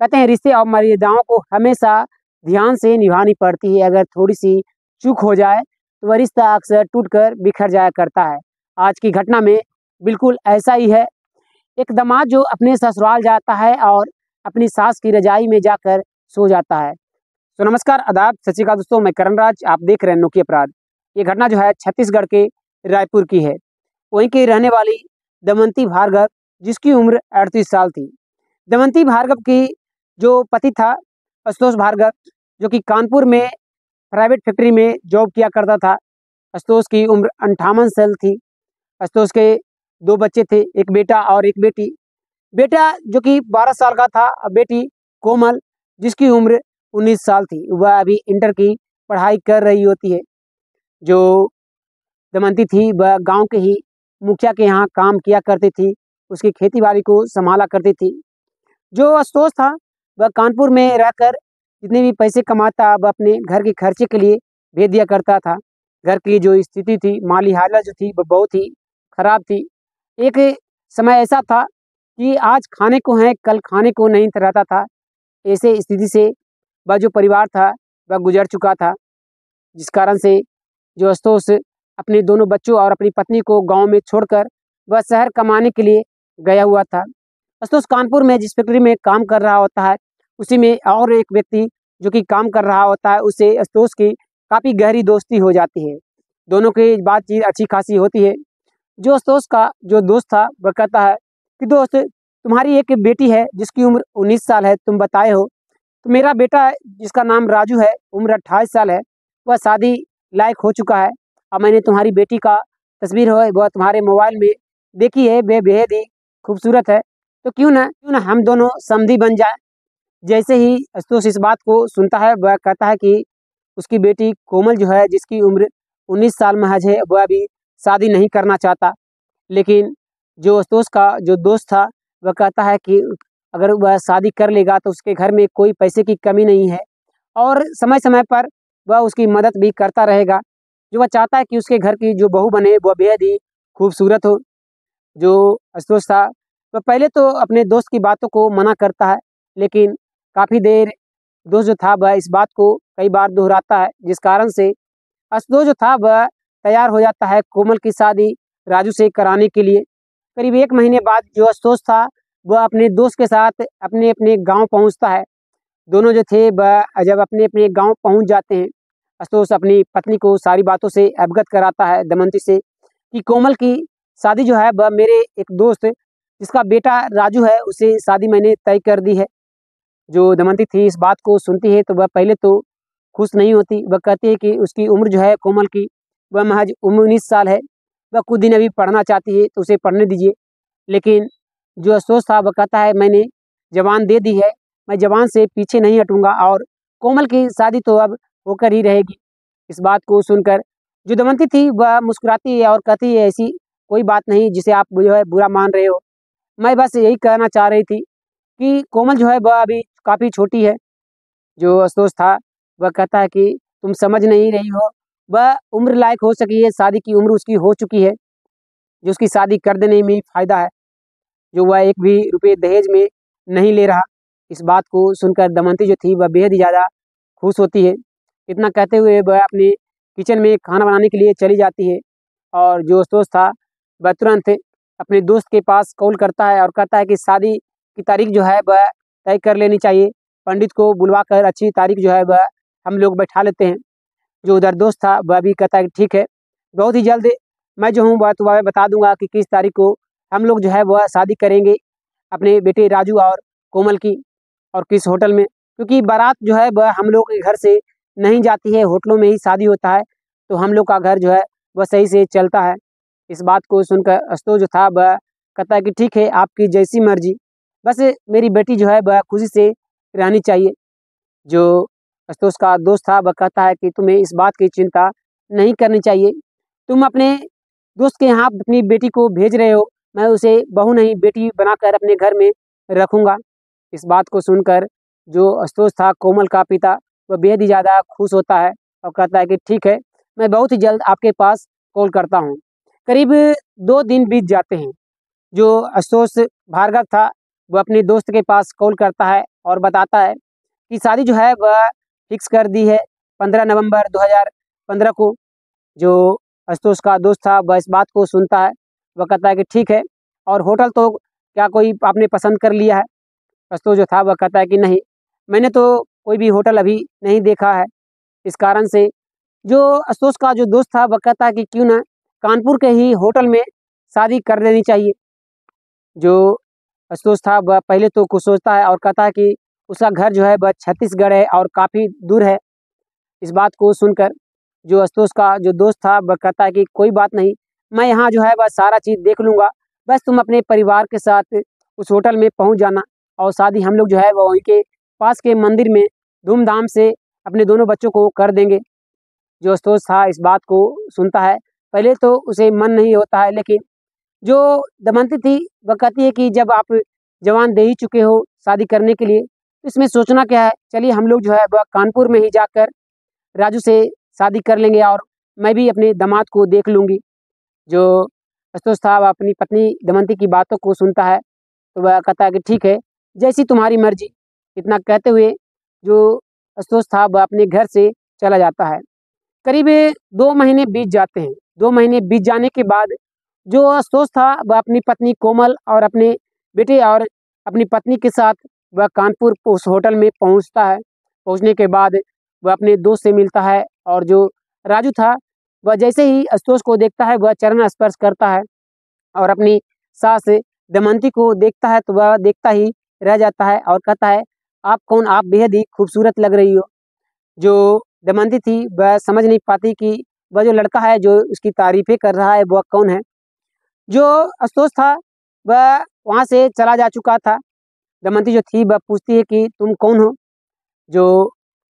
कहते हैं, रिश्ते और मर्यादाओं को हमेशा ध्यान से निभानी पड़ती है। अगर थोड़ी सी चूक हो जाए तो वह रिश्ता अक्सर टूटकर बिखर जाया करता है। आज की घटना में बिल्कुल ऐसा ही है। एक दमाद जो अपने ससुराल जाता है और अपनी सास की रजाई में जाकर सो जाता है। तो नमस्कार, आदाब, सत श्रीकाल दोस्तों, मैं करण राज, आप देख रहे हैं नोकी अपराध। ये घटना जो है छत्तीसगढ़ के रायपुर की है। वहीं की रहने वाली दमंती भार्गव, जिसकी उम्र अड़तीस साल थी। दमंती भार्गव की जो पति था, आशुतोष भार्गव, जो कि कानपुर में प्राइवेट फैक्ट्री में जॉब किया करता था, आशुतोष की उम्र अंठावन साल थी। आशुतोष के दो बच्चे थे, एक बेटा और एक बेटी। बेटा जो कि बारह साल का था और बेटी कोमल, जिसकी उम्र उन्नीस साल थी। वह अभी इंटर की पढ़ाई कर रही होती है। जो दमंती थी, वह गाँव के ही मुखिया के यहाँ काम किया करती थी, उसकी खेती बाड़ी को संभाला करती थी। जो आशुतोष था वह कानपुर में रहकर जितने भी पैसे कमाता, वह अपने घर के खर्चे के लिए भेज दिया करता था। घर की जो स्थिति थी, माली हालत जो थी वह बहुत ही खराब थी। एक समय ऐसा था कि आज खाने को है, कल खाने को नहीं रहता था। ऐसे स्थिति से वह जो परिवार था, वह गुजर चुका था। जिस कारण से जो अस्तोष अपने दोनों बच्चों और अपनी पत्नी को गाँव में छोड़कर वह शहर कमाने के लिए गया हुआ था। अस्तोष कानपुर में जिस फैक्ट्री में काम कर रहा होता है उसी में और एक व्यक्ति जो कि काम कर रहा होता है उससे अस्तोष की काफ़ी गहरी दोस्ती हो जाती है। दोनों की बातचीत अच्छी खासी होती है। जो अस्तोष का, जो दोस्त था, वह कहता है कि, दोस्त, तुम्हारी एक बेटी है, जिसकी उम्र उन्नीस साल है, तुम बताए हो। तो मेरा बेटा, जिसका नाम राजू है, उम्र अट्ठाईस साल है, वह शादी लायक हो चुका है। और मैंने तुम्हारी बेटी का तस्वीर हो, वह तुम्हारे मोबाइल में देखी है वे बेहद ही खूबसूरत है। तो क्यों ना क्यों ना हम दोनों समधी बन जाए? जैसे ही अस्तोष इस बात को सुनता है, वह कहता है कि उसकी बेटी कोमल जो है, जिसकी उम्र उन्नीस साल महज है, वह अभी शादी नहीं करना चाहता। लेकिन जो अस्तोष का जो दोस्त था, वह कहता है कि अगर वह शादी कर लेगा तो उसके घर में कोई पैसे की कमी नहीं है। और समय समय पर वह उसकी मदद भी करता रहेगा। जो वह चाहता है कि उसके घर की जो बहू बने, वह बेहद ही खूबसूरत हो। जो अस्तोष था, वह पहले तो अपने दोस्त की बातों को मना करता है, लेकिन काफ़ी देर दोस्त जो था वह इस बात को कई बार दोहराता है, जिस कारण से अस्तोष जो था वह तैयार हो जाता है कोमल की शादी राजू से कराने के लिए। करीब एक महीने बाद जो अस्तोष था, वह अपने दोस्त के साथ अपने अपने गाँव पहुँचता है। दोनों जो थे, वह जब अपने अपने गाँव पहुँच जाते हैं अस्तोष अपनी पत्नी को सारी बातों से अवगत कराता है दमंती से कि कोमल की शादी जो है, वह मेरे एक दोस्त, जिसका बेटा राजू है, उसे शादी मैंने तय कर दी है। जो दमंती थी, इस बात को सुनती है तो वह पहले तो खुश नहीं होती। वह कहती है कि उसकी उम्र जो है कोमल की, वह महज उन्नीस साल है। वह कुछ दिन अभी पढ़ना चाहती है तो उसे पढ़ने दीजिए। लेकिन जो अफसोस था, वह कहता है, मैंने जवान दे दी है, मैं जवान से पीछे नहीं हटूँगा और कोमल की शादी तो अब होकर ही रहेगी। इस बात को सुनकर जो दमंती थी, वह मुस्कुराती है और कहती है, ऐसी कोई बात नहीं जिसे आप जो है बुरा मान रहे हो। मैं बस यही कहना चाह रही थी कि कोमल जो है वह अभी काफ़ी छोटी है, जो अफसोस था। वह कहता है कि तुम समझ नहीं रही हो, वह उम्र लायक हो सकी है, शादी की उम्र उसकी हो चुकी है, जो उसकी शादी कर देने में फ़ायदा है, जो वह एक भी रुपये दहेज में नहीं ले रहा। इस बात को सुनकर दमंती जो थी, वह बेहद ही ज़्यादा खुश होती है। इतना कहते हुए वह अपने किचन में खाना बनाने के लिए चली जाती है और जो दोस्त था, वह तुरंत अपने दोस्त के पास कॉल करता है और कहता है कि शादी की तारीख जो है वह तय कर लेनी चाहिए। पंडित को बुलवा कर अच्छी तारीख जो है वह हम लोग बैठा लेते हैं। जो उधर दोस्त था वह भी कहता है कि ठीक है, बहुत ही जल्द मैं जो हूँ वह तुम्हें बता दूँगा कि किस तारीख को हम लोग जो है वह शादी करेंगे अपने बेटे राजू और कोमल की और किस होटल में। क्योंकि बारात जो है वह हम लोग के घर से नहीं जाती है, होटलों में ही शादी होता है तो हम लोग का घर जो है वह सही से चलता है। इस बात को सुनकर अस्तो जो था वह कहता है कि ठीक है, आपकी जैसी मर्ज़ी। बस मेरी बेटी जो है वह खुशी से रहनी चाहिए। जो अस्तोष का दोस्त था, वह कहता है कि तुम्हें इस बात की चिंता नहीं करनी चाहिए। तुम अपने दोस्त के यहाँ अपनी बेटी को भेज रहे हो, मैं उसे बहू नहीं, बेटी बनाकर अपने घर में रखूँगा। इस बात को सुनकर जो अस्तोष था, कोमल का पिता, वह बेहद ही ज़्यादा खुश होता है और कहता है कि ठीक है, मैं बहुत ही जल्द आपके पास कॉल करता हूँ। करीब दो दिन बीत जाते हैं। जो अस्तोष भार्गव था वह अपने दोस्त के पास कॉल करता है और बताता है कि शादी जो है वह फिक्स कर दी है पंद्रह नवंबर 2015 को। जो आशुतोष का दोस्त था, वह इस बात को सुनता है। वह कहता है कि ठीक है, और होटल तो क्या कोई आपने पसंद कर लिया है? आशुतोष जो था, वह कहता है कि नहीं, मैंने तो कोई भी होटल अभी नहीं देखा है। इस कारण से जो आशुतोष का जो दोस्त था, वह कहता है कि क्यों ना कानपुर के ही होटल में शादी कर देनी चाहिए। जो आशुतोष था, वह पहले तो कुछ सोचता है और कहता है कि उसका घर जो है, वह छत्तीसगढ़ है और काफ़ी दूर है। इस बात को सुनकर जो आशुतोष का जो दोस्त था, वह कहता है कि कोई बात नहीं, मैं यहाँ जो है, वह सारा चीज़ देख लूँगा। बस तुम अपने परिवार के साथ उस होटल में पहुँच जाना और शादी हम लोग जो है, वह वहीं के पास के मंदिर में धूमधाम से अपने दोनों बच्चों को कर देंगे। जो आशुतोष था, इस बात को सुनता है। पहले तो उसे मन नहीं होता है, लेकिन जो दमंती थी, वह कहती है कि जब आप जवान दे ही चुके हो शादी करने के लिए तो इसमें सोचना क्या है? चलिए हम लोग जो है वह कानपुर में ही जाकर राजू से शादी कर लेंगे और मैं भी अपने दामाद को देख लूँगी। जो अस्तोष था वह अपनी पत्नी दमंती की बातों को सुनता है तो वह कहता है कि ठीक है, जैसी तुम्हारी मर्ज़ी। इतना कहते हुए जो अस्तोष था वह अपने घर से चला जाता है। करीब दो महीने बीत जाते हैं। दो महीने बीत जाने के बाद जो अफसोस था, वह अपनी पत्नी कोमल और अपने बेटे और अपनी पत्नी के साथ वह कानपुर उस होटल में पहुँचता है। पहुँचने के बाद वह अपने दोस्त से मिलता है और जो राजू था, वह जैसे ही अस्तोष को देखता है, वह चरण स्पर्श करता है और अपनी सास दमंती को देखता है तो वह देखता ही रह जाता है और कहता है, आप कौन? आप बेहद ही खूबसूरत लग रही हो। जो दमंती थी, वह समझ नहीं पाती कि वह जो लड़का है, जो उसकी तारीफें कर रहा है, वह कौन है? जो अस्तोष था, वह वहाँ से चला जा चुका था। दमंती जो थी, वह पूछती है कि तुम कौन हो? जो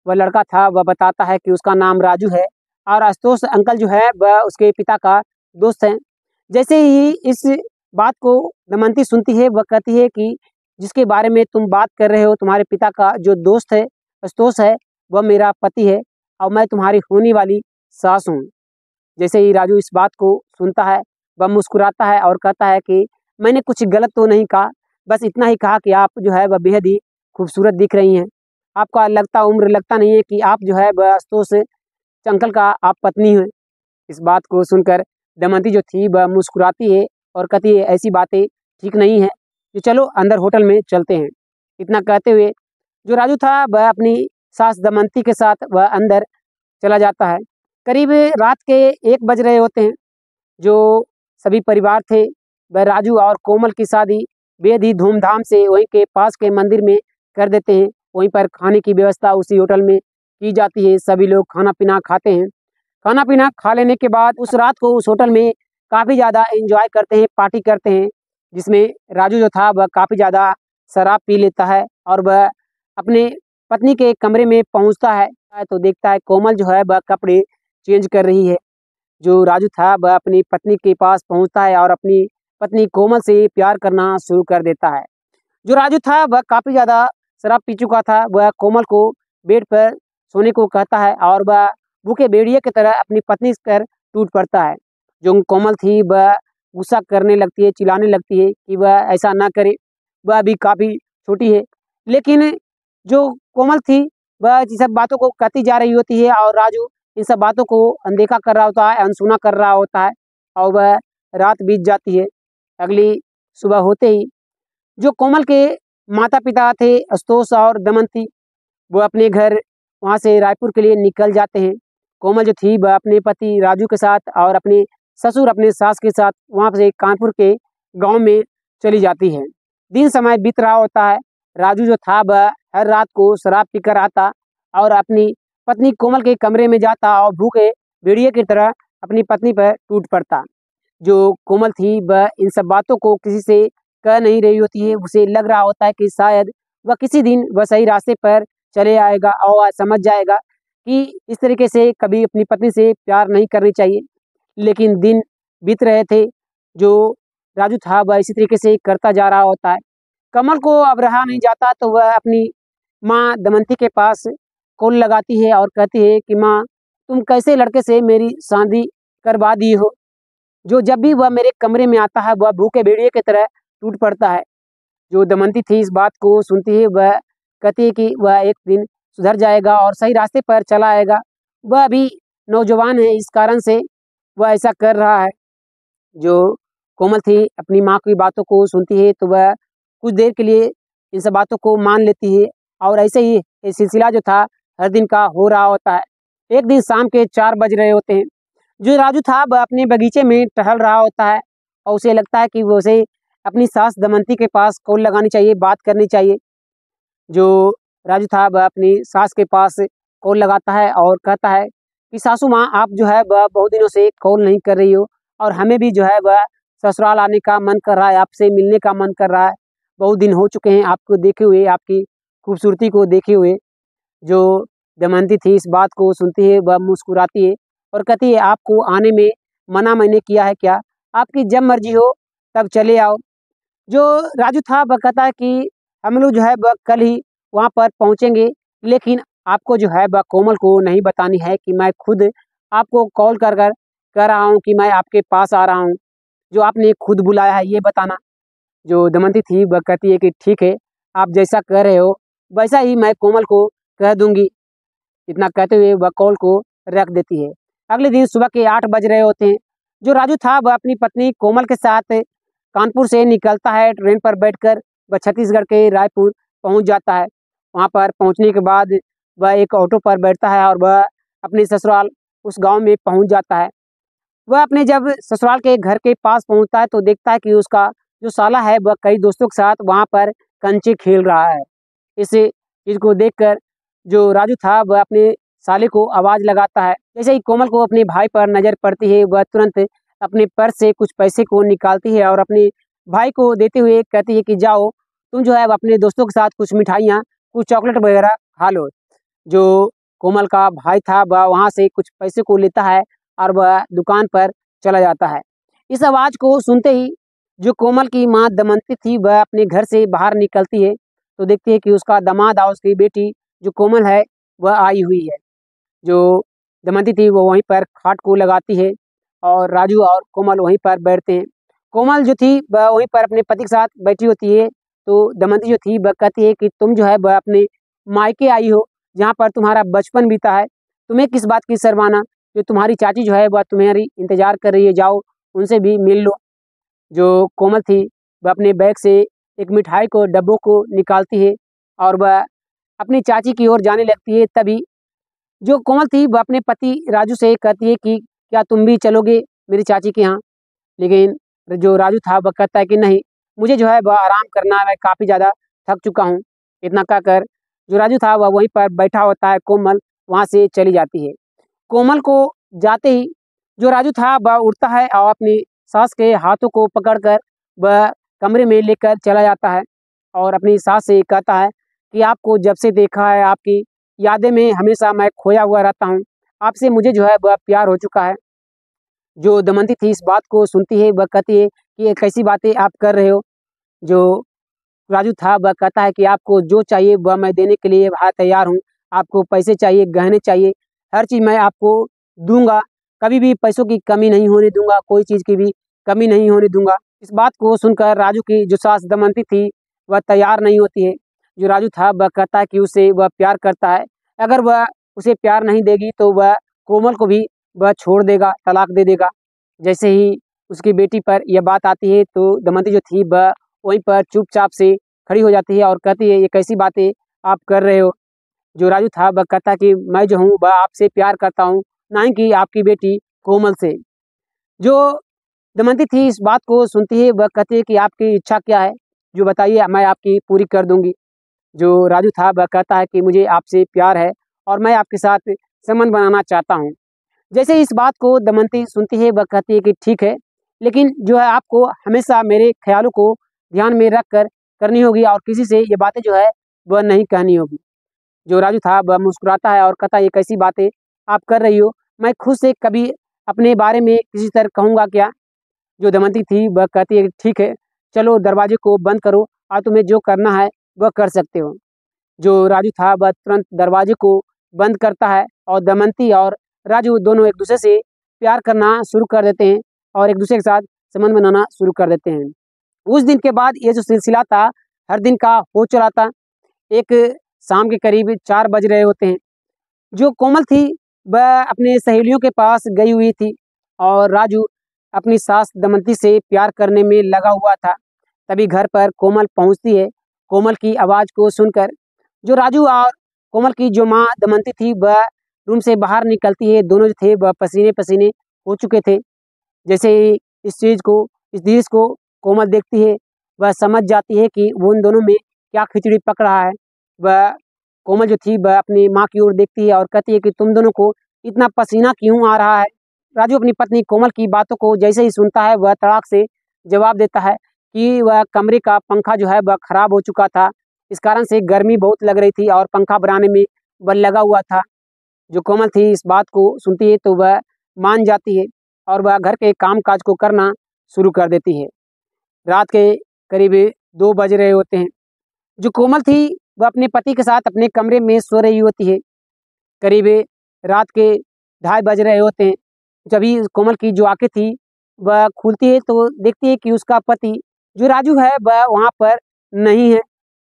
वह लड़का था, वह बताता है कि उसका नाम राजू है और आशुतोष अंकल जो है, वह उसके पिता का दोस्त है। जैसे ही इस बात को दमंती सुनती है, वह कहती है कि जिसके बारे में तुम बात कर रहे हो, तुम्हारे पिता का जो दोस्त है, आशुतोष है, वह मेरा पति है और मैं तुम्हारी होने वाली सास हूँ। जैसे ही राजू इस बात को सुनता है वह मुस्कुराता है और कहता है कि मैंने कुछ गलत तो नहीं कहा, बस इतना ही कहा कि आप जो है वह बेहद ही खूबसूरत दिख रही हैं। आपका लगता उम्र लगता नहीं है कि आप जो है वह अस्तोष अंकल का आप पत्नी हैं। इस बात को सुनकर दमंती जो थी वह मुस्कुराती है और कहती है, ऐसी बातें ठीक नहीं है। कि चलो अंदर होटल में चलते हैं। इतना कहते हुए जो राजू था वह अपनी सास दमंती के साथ वह अंदर चला जाता है। करीब रात के एक बज रहे होते हैं, जो सभी परिवार थे। वह राजू और कोमल की शादी बेहद ही धूमधाम से वहीं के पास के मंदिर में कर देते हैं। वहीं पर खाने की व्यवस्था उसी होटल में की जाती है। सभी लोग खाना पीना खाते हैं। खाना पीना खा लेने के बाद उस रात को उस होटल में काफ़ी ज़्यादा एंजॉय करते हैं, पार्टी करते हैं, जिसमें राजू जो था वह काफ़ी ज़्यादा शराब पी लेता है और वह अपने पत्नी के कमरे में पहुँचता है। तो देखता है कोमल जो है वह कपड़े चेंज कर रही है। जो राजू था, वह अपनी पत्नी के पास पहुँचता है और अपनी पत्नी कोमल से प्यार करना शुरू कर देता है। जो राजू था, वह काफ़ी ज़्यादा शराब पी चुका था। वह कोमल को बेड पर सोने को कहता है और वह भूखे बेड़िए की तरह अपनी पत्नी पर टूट पड़ता है। जो कोमल थी, वह गुस्सा करने लगती है, चिल्लाने लगती है कि वह ऐसा ना करे। वह अभी काफ़ी छोटी है, लेकिन जो कोमल थी, वह सब बातों को कहती जा रही होती है और राजू इन सब बातों को अनदेखा कर रहा होता है, अनसुना कर रहा होता है और वह रात बीत जाती है। अगली सुबह होते ही जो कोमल के माता पिता थे अस्तोष और दमंती वो अपने घर वहाँ से रायपुर के लिए निकल जाते हैं। कोमल जो थी, वह अपने पति राजू के साथ और अपने ससुर अपने सास के साथ वहाँ से कानपुर के गाँव में चली जाती है। दिन समय बीत रहा होता है। राजू जो था, वह हर रात को शराब पीकर आता और अपनी पत्नी कोमल के कमरे में जाता और भूखे भेड़िए की तरह अपनी पत्नी पर टूट पड़ता। जो कोमल थी, वह इन सब बातों को किसी से कह नहीं रही होती है। उसे लग रहा होता है कि शायद वह किसी दिन वह सही रास्ते पर चले आएगा और समझ जाएगा कि इस तरीके से कभी अपनी पत्नी से प्यार नहीं करनी चाहिए। लेकिन दिन बीत रहे थे, जो राजू था, वह इसी तरीके से करता जा रहा होता है। कमल को अब रहा नहीं जाता तो वह अपनी माँ दमंती के पास कॉल लगाती है और कहती है कि, माँ, तुम कैसे लड़के से मेरी शादी करवा दी हो? जो जब भी वह मेरे कमरे में आता है, वह भूखे भेड़िए की तरह टूट पड़ता है। जो दमंती थी इस बात को सुनती है वह कहती है कि वह एक दिन सुधर जाएगा और सही रास्ते पर चला आएगा। वह अभी नौजवान है, इस कारण से वह ऐसा कर रहा है। जो कोमल थी अपनी माँ की बातों को सुनती है तो वह कुछ देर के लिए इन सब बातों को मान लेती है और ऐसे ही सिलसिला जो था हर दिन का हो रहा होता है। एक दिन शाम के चार बज रहे होते हैं। जो राजू था, वह अपने बगीचे में टहल रहा होता है और उसे लगता है कि वो उसे अपनी सास दमंती के पास कॉल लगानी चाहिए, बात करनी चाहिए। जो राजू था, वह अपनी सास के पास कॉल लगाता है और कहता है कि, सासू माँ, आप जो है, वह बहुत दिनों से कॉल नहीं कर रही हो और हमें भी जो है, वह ससुराल आने का मन कर रहा है, आपसे मिलने का मन कर रहा है। बहुत दिन हो चुके हैं आपको देखे हुए, आपकी खूबसूरती को देखे हुए। जो दमंती थी, इस बात को सुनती है, वह मुस्कुराती है और कहती है, आपको आने में मना मैंने किया है क्या? आपकी जब मर्ज़ी हो, तब चले आओ। जो राजू था, वह कहता है कि, हम लोग जो है, वह कल ही वहाँ पर पहुँचेंगे, लेकिन आपको जो है, वह कोमल को नहीं बतानी है कि मैं खुद आपको कॉल कर कर कह रहा हूँ कि मैं आपके पास आ रहा हूँ। जो आपने खुद बुलाया है, ये बताना। जो दमंती थी, वह कहती है कि, ठीक है, आप जैसा कह रहे हो, वैसा ही मैं कोमल को कह दूँगी, इतना कहते हुए वह कॉल को रख देती है। अगले दिन सुबह के आठ बज रहे होते हैं। जो राजू था, वह अपनी पत्नी कोमल के साथ कानपुर से निकलता है, ट्रेन पर बैठकर वह छत्तीसगढ़ के रायपुर पहुँच जाता है। वहाँ पर पहुँचने के बाद वह एक ऑटो पर बैठता है और वह अपने ससुराल उस गाँव में पहुँच जाता है। वह अपने जब ससुराल के घर के पास पहुँचता है तो देखता है कि उसका जो साला है, वह कई दोस्तों के साथ वहाँ पर कंचे खेल रहा है। इस चीज़ को देखकर जो राजू था, वह अपने साले को आवाज़ लगाता है। जैसे ही कोमल को अपने भाई पर नज़र पड़ती है, वह तुरंत अपने पर्स से कुछ पैसे को निकालती है और अपने भाई को देते हुए कहती है कि, जाओ, तुम जो है अपने दोस्तों के साथ कुछ मिठाइयाँ, कुछ चॉकलेट वगैरह खा लो। जो कोमल का भाई था, वह वहाँ से कुछ पैसे को लेता है और वह दुकान पर चला जाता है। इस आवाज़ को सुनते ही जो कोमल की माँ दमंती थी, वह अपने घर से बाहर निकलती है। तो देखती है कि उसका दमाद और उसकी बेटी जो कोमल है, वह आई हुई है। जो दमंती थी, वो वहीं पर खाट को लगाती है और राजू और कोमल वहीं पर बैठते हैं। कोमल जो थी, वह वहीं पर अपने पति के साथ बैठी होती है। तो दमंती जो थी, वह कहती है कि तुम जो है, वह अपने मायके आई हो, जहाँ पर तुम्हारा बचपन बीता है। तुम्हें किस बात की सरवाना जो तुम्हारी चाची जो है, वह तुम्हारी इंतज़ार कर रही है, जाओ, उनसे भी मिल लो। जो कोमल थी, वह अपने बैग से एक मिठाई को, डब्बों को निकालती है और वह अपनी चाची की ओर जाने लगती है तभी। जो कोमल थी, वह अपने पति राजू से कहती है कि, क्या तुम भी चलोगे मेरी चाची के यहाँ? लेकिन जो राजू था, वह कहता है कि, नहीं, मुझे जो है, वह आराम करना, मैं काफ़ी ज़्यादा थक चुका हूँ। इतना कहकर जो राजू था, वह वहीं पर बैठा होता है, कोमल वहाँ से चली जाती है। कोमल को जाते ही जो राजू था, वह उठता है और अपनी सास के हाथों को पकड़कर वह कमरे में लेकर चला जाता है और अपनी सास से कहता है कि आपको जब से देखा है, आपकी यादें में हमेशा मैं खोया हुआ रहता हूँ। आपसे मुझे जो है वह प्यार हो चुका है। जो दमंती थी इस बात को सुनती है, वह कहती है कि कैसी बातें आप कर रहे हो? जो राजू था, वह कहता है कि आपको जो चाहिए वह मैं देने के लिए वहाँ तैयार हूँ। आपको पैसे चाहिए, गहने चाहिए, हर चीज़ मैं आपको दूँगा। कभी भी पैसों की कमी नहीं होने दूँगा, कोई चीज़ की भी कमी नहीं होने दूँगा। इस बात को सुनकर राजू की जो सास दमंती थी, वह तैयार नहीं होती है। जो राजू था, वह कहता है कि उसे, वह प्यार करता है। अगर वह उसे प्यार नहीं देगी तो वह कोमल को भी वह छोड़ देगा, तलाक दे देगा। जैसे ही उसकी बेटी पर यह बात आती है तो दमंती जो थी, वह वहीं पर चुपचाप से खड़ी हो जाती है और कहती है, ये कैसी बातें आप कर रहे हो? जो राजू था, वह कहता कि, मैं जो हूँ, वह आपसे प्यार करता हूँ, ना ही कि आपकी बेटी कोमल से। जो दमंती थी, इस बात को सुनती है, वह कहती है कि, आपकी इच्छा क्या है? जो बताइए, मैं आपकी पूरी कर दूँगी। जो राजू था, वह कहता है कि मुझे आपसे प्यार है और मैं आपके साथ संबंध बनाना चाहता हूँ। जैसे इस बात को दमंती सुनती है, वह कहती है कि ठीक है, लेकिन जो है आपको हमेशा मेरे ख्यालों को ध्यान में रख कर करनी होगी और किसी से ये बातें जो है, वह नहीं कहनी होगी। जो राजू था, वह मुस्कुराता है और कहता ये कैसी बातें आप कर रही हो? मैं खुद से कभी अपने बारे में किसी तरह कहूँगा क्या? जो दमंती थी, वह कहती है ठीक है, चलो दरवाजे को बंद करो और तुम्हें जो करना है वह कर सकते हो। जो राजू था, वह तुरंत दरवाजे को बंद करता है और दमंती और राजू दोनों एक दूसरे से प्यार करना शुरू कर देते हैं और एक दूसरे के साथ संबंध बनाना शुरू कर देते हैं। उस दिन के बाद ये जो सिलसिला था, हर दिन का हो चला था। एक शाम के करीब चार बज रहे होते हैं। जो कोमल थी, वह अपने सहेलियों के पास गई हुई थी और राजू अपनी सास दमंती से प्यार करने में लगा हुआ था। तभी घर पर कोमल पहुँचती है कोमल की आवाज़ को सुनकर, जो राजू और कोमल की जो माँ दमंती थी, वह रूम से बाहर निकलती है। दोनों जो थे, वह पसीने पसीने हो चुके थे। जैसे ही इस चीज़ को, इस दृश्य को कोमल देखती है, वह समझ जाती है कि वो उन दोनों में क्या खिचड़ी पक रहा है। वह कोमल जो थी, वह अपनी माँ की ओर देखती है और कहती है कि तुम दोनों को इतना पसीना क्यों आ रहा है? राजू अपनी पत्नी कोमल की बातों को जैसे ही सुनता है, वह तड़ाक से जवाब देता है कि वह कमरे का पंखा जो है वह खराब हो चुका था। इस कारण से गर्मी बहुत लग रही थी और पंखा बनाने में वह लगा हुआ था। जो कोमल थी इस बात को सुनती है तो वह मान जाती है और वह घर के काम काज को करना शुरू कर देती है। रात के करीब दो बज रहे होते हैं। जो कोमल थी वह अपने पति के साथ अपने कमरे में सो रही होती है। करीब रात के ढाई बज रहे होते हैं। जब ही कोमल की जो आँखें थी वह खुलती है तो देखती है कि उसका पति जो राजू है, वह वहाँ पर नहीं है।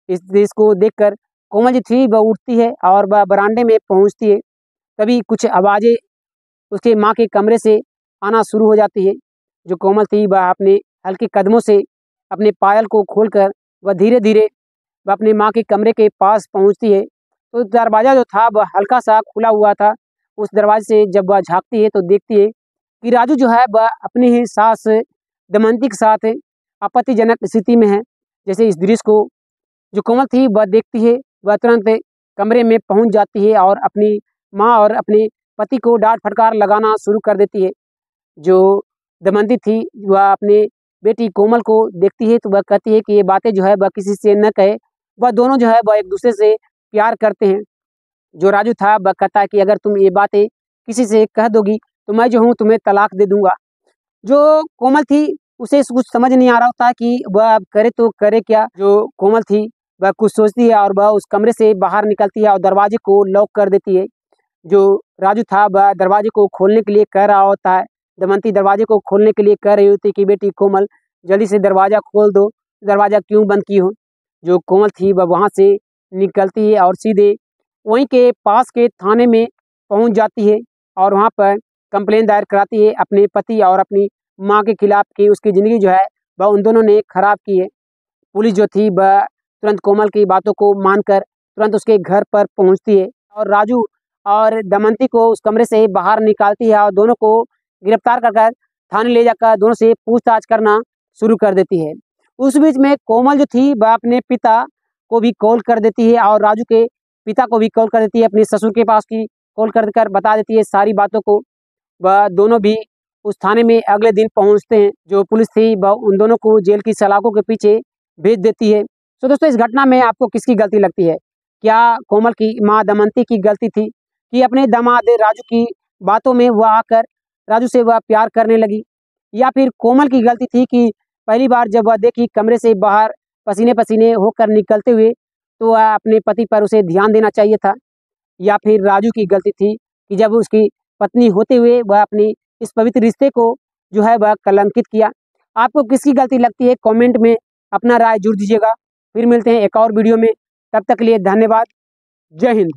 इस दृश्य को देखकर कोमल जी थी, वह उठती है और वह बरामदे में पहुँचती है। तभी कुछ आवाज़ें उसके माँ के कमरे से आना शुरू हो जाती है। जो कोमल थी, वह अपने हल्के कदमों से अपने पायल को खोलकर वह धीरे धीरे वह अपने माँ के कमरे के पास पहुँचती है। तो दरवाज़ा जो था, वह हल्का सा खुला हुआ था। उस दरवाजे से जब वह झाँकती है तो देखती है कि राजू जो है, वह अपनी ही सास दमंती के साथ आपत्तिजनक स्थिति में है। जैसे इस दृश्य को, जो कोमल थी, वह देखती है, वह तुरंत कमरे में पहुँच जाती है और अपनी माँ और अपने पति को डांट फटकार लगाना शुरू कर देती है। जो दमंती थी, वह अपने बेटी कोमल को देखती है तो वह कहती है कि ये बातें जो है, वह किसी से न कहे। वह दोनों जो है, वह एक दूसरे से प्यार करते हैं। जो राजू था, वह कहता है कि अगर तुम ये बातें किसी से कह दोगी तो मैं जो हूँ, तुम्हें तलाक दे दूँगा। जो कोमल थी उसे कुछ समझ नहीं आ रहा होता कि वह अब करे तो करे क्या। जो कोमल थी, वह कुछ सोचती है और वह उस कमरे से बाहर निकलती है और दरवाजे को लॉक कर देती है। जो राजू था, वह दरवाजे को खोलने के लिए कह रहा होता है। दमंती दरवाजे को खोलने के लिए कह रही होती कि, बेटी कोमल, जल्दी से दरवाज़ा खोल दो। दरवाज़ा क्यों बंद की हो? जो कोमल थी, वह वहाँ से निकलती है और सीधे वहीं के पास के थाने में पहुँच जाती है और वहाँ पर कंप्लेन दायर कराती है अपने पति और अपनी माँ के खिलाफ की, उसकी ज़िंदगी जो है, वह उन दोनों ने खराब की है। पुलिस जो थी, वह तुरंत कोमल की बातों को मानकर तुरंत उसके घर पर पहुँचती है और राजू और दमंती को उस कमरे से बाहर निकालती है और दोनों को गिरफ़्तार कर कर थाने ले जाकर दोनों से पूछताछ करना शुरू कर देती है। उस बीच में कोमल जो थी, वह अपने पिता को भी कॉल कर देती है और राजू के पिता को भी कॉल कर देती है, अपने ससुर के पास की कॉल कर कर बता देती है सारी बातों को। वह दोनों भी उस थाने में अगले दिन पहुँचते हैं, जो पुलिस थी वह उन दोनों को जेल की सलाखों के पीछे भेज देती है। तो दोस्तों, इस घटना में आपको किसकी गलती लगती है? क्या कोमल की, माँ दमंती की गलती थी? कि अपने दामाद राजू की बातों में वह आकर राजू से वह प्यार करने लगी? या फिर कोमल की गलती थी कि पहली बार जब वह देखी कमरे से बाहर पसीने पसीने होकर निकलते हुए तो वह अपने पति पर उसे ध्यान देना चाहिए था? या फिर राजू की गलती थी कि जब उसकी पत्नी होते हुए वह अपनी इस पवित्र रिश्ते को जो है वह कलंकित किया। आपको किसकी गलती लगती है कमेंट में अपना राय जुड़ दीजिएगा। फिर मिलते हैं एक और वीडियो में। तब तक के लिए धन्यवाद। जय हिंद।